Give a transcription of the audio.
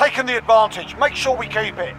taken the advantage. Make sure we keep it.